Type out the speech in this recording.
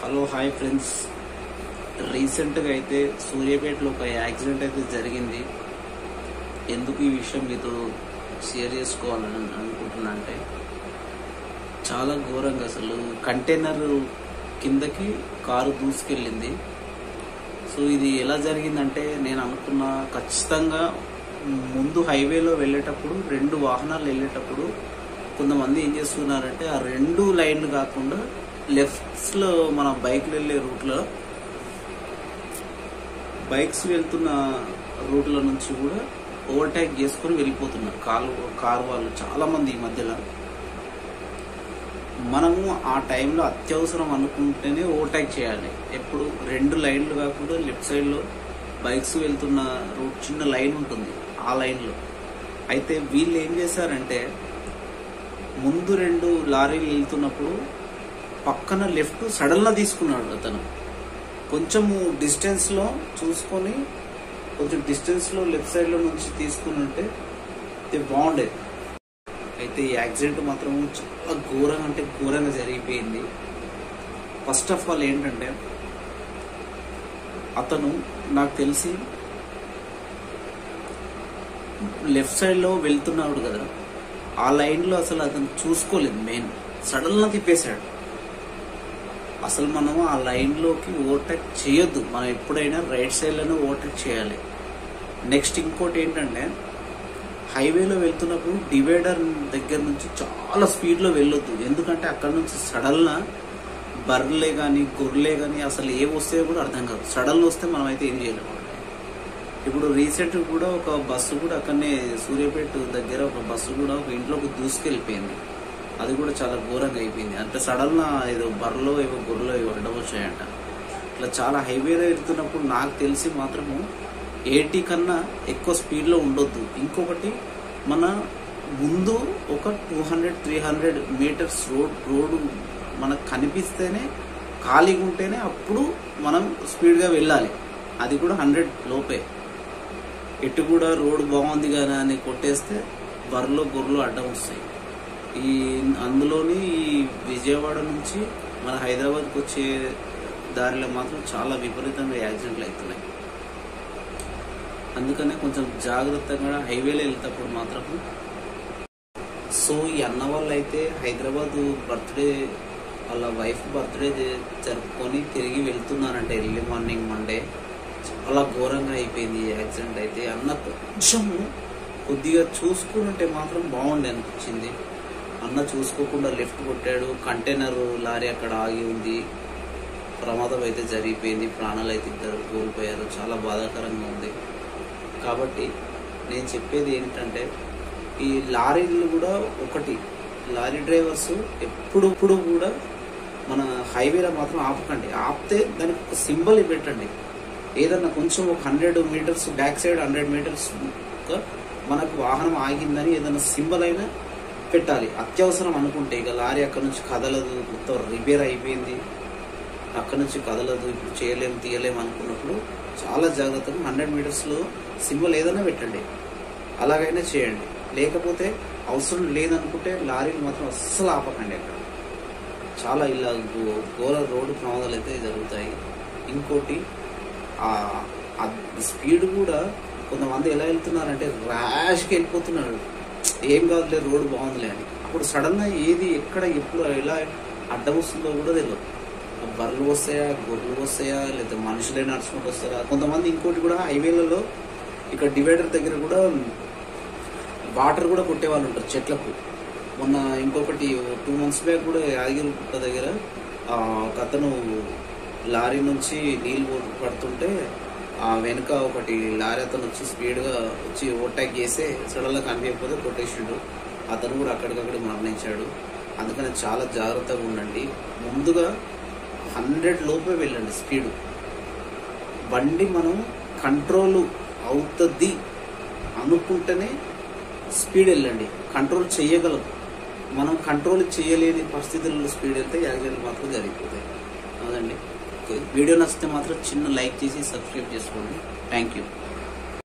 Hello hi friends. రీసెంట్గా అయితే సూర్యాపేటలో ఒక యాక్సిడెంట్ అయితే జరిగింది. ఎందుకు ఈ విషయం మీతో షేర్ చేసుకోవాలని అనుకుంటున్నా అంటే చాలా ఘోరంగా అసలు కంటైనర్ కిందకి కారు దూసుకెళ్ళింది. సో ఇది ఎలా జరిగిందంటే నేను అనుకున్న ఖచ్చితంగా ముందు హైవేలో వెళ్ళేటప్పుడు రెండు వాహనాలు వెళ్ళేటప్పుడు కొంతమంది ఏం చేస్తున్నారంటే ఆ రెండు లైన్లు కాకుండా లెఫ్ట్స్లో మన బైక్లు వెళ్ళే రూట్లో బైక్స్ వెళ్తున్న రూట్ల నుంచి కూడా ఓవర్టేక్ చేసుకొని వెళ్ళిపోతున్నారు. కారు కారు వాళ్ళు చాలా మంది ఈ మధ్యలో. మనము ఆ టైంలో అత్యవసరం అనుకుంటేనే ఓవర్టేక్ చేయాలి. ఎప్పుడు? రెండు లైన్లు కాకుండా లెఫ్ట్ సైడ్లో బైక్స్ వెళ్తున్న రూట్ చిన్న లైన్ ఉంటుంది ఆ లైన్లో అయితే వీళ్ళు ఏం చేశారంటే ముందు రెండు లారీలు వెళ్తున్నప్పుడు పక్కన లెఫ్ట్ సడన్గా తీసుకున్నాడు అతను. కొంచెము డిస్టెన్స్లో చూసుకొని కొంచెం డిస్టెన్స్లో లెఫ్ట్ సైడ్లో నుంచి తీసుకుని ఉంటే ఇది బాగుండేది అయితే ఈ యాక్సిడెంట్ మాత్రం చాలా ఘోరంగా అంటే ఘోరంగా జరిగిపోయింది. ఫస్ట్ ఆఫ్ ఆల్ ఏంటంటే అతను నాకు తెలిసి లెఫ్ట్ సైడ్లో వెళ్తున్నాడు కదా ఆ లైన్లో అసలు అతను చూసుకోలేదు మెయిన్ సడన్గా తిప్పేశాడు. అసలు మనం ఆ లైన్లోకి ఓవర్టేక్ చేయొద్దు. మనం ఎప్పుడైనా రైట్ సైడ్లోనే ఓవర్టేక్ చేయాలి. నెక్స్ట్ ఇంకోటి ఏంటంటే హైవేలో వెళ్తున్నప్పుడు డివైడర్ దగ్గర నుంచి చాలా స్పీడ్లో వెళ్ళొద్దు. ఎందుకంటే అక్కడ నుంచి సడన్గా బర్రెలే కానీ గొర్రెలే కానీ అసలు ఏ వస్తాయో కూడా అర్థం కాదు. సడన్ వస్తే మనం అయితే ఏం చేయలేము ఇప్పుడు రీసెంట్ కూడా ఒక బస్సు కూడా అక్కడనే సూర్యాపేట దగ్గర ఒక బస్సు కూడా ఒక ఇంట్లోకి దూసుకెళ్ళిపోయింది. అది కూడా చాలా ఘోరంగా అయిపోయింది. అంటే సడన్గా ఏదో బర్రెలో ఏవో గొర్రెలో ఏవో అడ్డం వచ్చాయంట. ఇట్లా చాలా హైవేలో వెళ్తున్నప్పుడు నాకు తెలిసి మాత్రము ఎయిటీ కన్నా ఎక్కువ స్పీడ్లో ఉండొద్దు. ఇంకొకటి మన ముందు ఒక two hundred three hundred meters road road మనకు కనిపిస్తేనే ఖాళీగా ఉంటేనే అప్పుడు మనం స్పీడ్గా వెళ్ళాలి. అది కూడా హండ్రెడ్ లోపే. ఎటు కూడా రోడ్డు బాగుంది కానీ అని కొట్టేస్తే బర్రెలో గొర్రెలు అడ్డం వస్తాయి. ఈ అందులోని ఈ విజయవాడ నుంచి మన హైదరాబాద్కి వచ్చే దారిలో మాత్రం చాలా విపరీతంగా యాక్సిడెంట్లు అవుతున్నాయి. అందుకనే కొంచెం జాగ్రత్తగా హైవేలో వెళ్తేప్పుడు మాత్రం సో ఈ అన్న వాళ్ళు అయితే హైదరాబాద్ బర్త్డే వాళ్ళ వైఫ్ బర్త్డే జరుపుకొని తిరిగి వెళ్తున్నారంట ఎర్లీ మార్నింగ్ మండే. చాలా ఘోరంగా అయిపోయింది ఈ యాక్సిడెంట్ అయితే. అన్న కొంచెము కొద్దిగా చూసుకుంటే మాత్రం బాగుండే అనిపించింది. అన్న చూసుకోకుండా లెఫ్ట్ కొట్టాడు. కంటైనర్ లారీ అక్కడ ఆగి ఉంది. ప్రమాదం అయితే జరిగిపోయింది. ప్రాణాలు అయితే ఇద్దరు కోల్పోయారు. చాలా బాధాకరంగా ఉంది. కాబట్టి నేను చెప్పేది ఏంటంటే ఈ లారీలు కూడా ఒకటి. లారీ డ్రైవర్స్ ఎప్పుడప్పుడు కూడా మన హైవేలో మాత్రం ఆపకండి. ఆపితే దానికి ఒక సింబల్ పెట్టండి. ఏదన్నా కొంచెం ఒక hundred meters back side hundred meters మనకు వాహనం ఆగిందని ఏదైనా సింబల్ అయినా పెట్టాలి అత్యవసరం అనుకుంటే ఇక లారీ అక్కడ నుంచి కదలదు. మొత్తం రిపేర్ అయిపోయింది. అక్కడి నుంచి కదలదు. ఇప్పుడు చేయలేము తీయలేము అనుకున్నప్పుడు చాలా జాగ్రత్తగా హండ్రెడ్ మీటర్స్లో సింబల్ ఏదైనా పెట్టండి. అలాగైనా చేయండి. లేకపోతే అవసరం లేదనుకుంటే లారీలు మాత్రం అస్సలు ఆపకండి అక్కడ. చాలా ఇలా ఘోర రోడ్డు ప్రమాదాలు అయితే జరుగుతాయి. ఇంకోటి స్పీడ్ కూడా కొంతమంది ఎలా వెళ్తున్నారంటే ర్యాష్కి వెళ్ళిపోతున్నారు. ఏం కాదులే రోడ్డు బాగుందిలే అని. అప్పుడు సడన్గా ఏది ఎక్కడ ఎప్పుడు ఎలా అడ్డం వస్తుందో కూడా తెలియదు బర్రెలు వస్తాయా గొర్రెలు వస్తాయా లేదా మనుషులే నడుచుకుంటూ వస్తారా? కొంతమంది ఇంకోటి కూడా హైవేలలో ఇక్కడ డివైడర్ దగ్గర కూడా వాటర్ కూడా కొట్టే వాళ్ళు ఉంటారు చెట్లకు. మొన్న ఇంకొకటి టూ మంత్స్ బ్యాక్ కూడా యాదగిరి గుట్ట దగ్గర ఒక అతను లారీ నుంచి నీళ్ళు పడుతుంటే వెనుక ఒకటి లారీ అతను వచ్చి స్పీడ్గా వచ్చి ఓవర్టేక్ చేస్తే సడన్గా కనిపించకపోతే కొట్టేసిండు. అతను కూడా అక్కడికక్కడ మరణించాడు. అందుకని చాలా జాగ్రత్తగా ఉండండి. ముందుగా హండ్రెడ్ లోపే వెళ్ళండి స్పీడ్. బండి మనం కంట్రోల్ అవుతుంది అనుకుంటేనే స్పీడ్ వెళ్ళండి. కంట్రోల్ చేయగలం. మనం కంట్రోల్ చేయలేని పరిస్థితుల్లో స్పీడ్ వెళ్తే యాక్సిడెంట్ మాత్రం జరిగిపోతాయి. అదండి వీడియో నచ్చితే మాత్రం చిన్న లైక్ చేసి సబ్స్క్రైబ్ చేసుకోండి. Thank you.